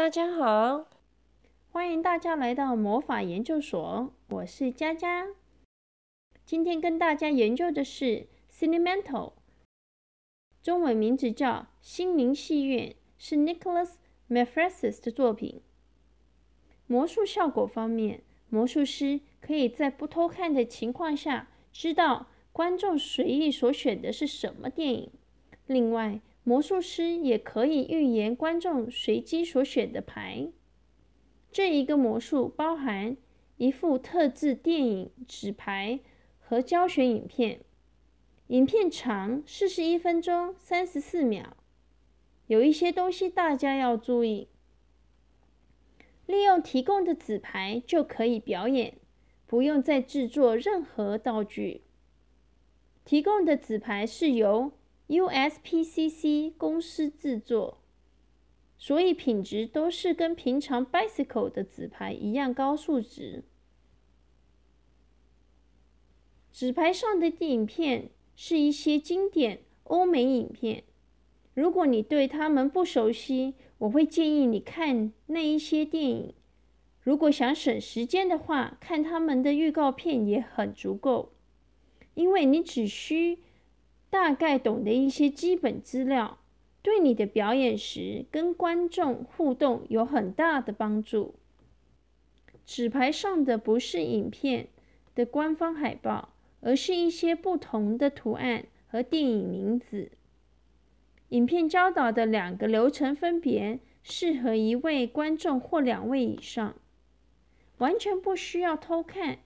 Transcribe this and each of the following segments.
大家好，欢迎大家来到魔法研究所，我是佳佳。今天跟大家研究的是《Cinemental》，中文名字叫《心灵戏院》，是 Nicholas Mafrasis 的作品。魔术效果方面，魔术师可以在不偷看的情况下，知道观众随意所选的是什么电影。另外，魔术师也可以预言观众随机所选的牌。这一个魔术包含一副特制电影纸牌和教学影片。影片长四十一分钟三十四秒。有一些东西大家要注意：利用提供的纸牌就可以表演，不用再制作任何道具。提供的纸牌是由 USPCC 公司制作，所以品质都是跟平常 Bicycle 的纸牌一样高素质。纸牌上的影片是一些经典欧美影片，如果你对他们不熟悉，我会建议你看那一些电影。如果想省时间的话，看他们的预告片也很足够，因为你只需。大概懂得一些基本资料，对你的表演时跟观众互动有很大的帮助。纸牌上的不是影片的官方海报，而是一些不同的图案和电影名字。影片教导的两个流程分别适合一位观众或两位以上，完全不需要偷看。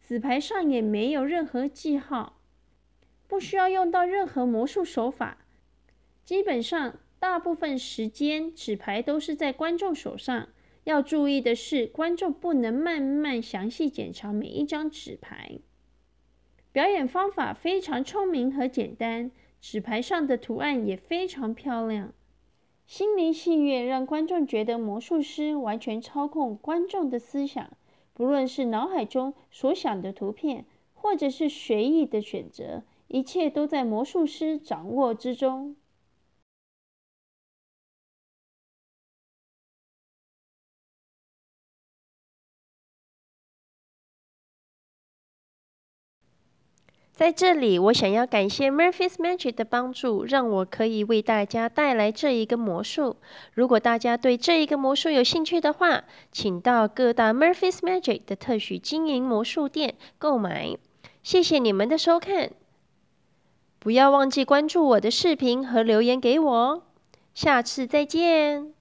纸牌上也没有任何记号。不需要用到任何魔术手法，基本上大部分时间纸牌都是在观众手上。要注意的是，观众不能慢慢详细检查每一张纸牌。表演方法非常聪明和简单，纸牌上的图案也非常漂亮。心灵戏谑让观众觉得魔术师完全操控观众的思想，不论是脑海中所想的图片，或者是随意的选择。一切都在魔术师掌握之中。在这里，我想要感谢 Murphy's Magic 的帮助，让我可以为大家带来这一个魔术。如果大家对这一个魔术有兴趣的话，请到各大 Murphy's Magic 的特许经营魔术店购买。谢谢你们的收看。不要忘记关注我的视频和留言给我哦，下次再见。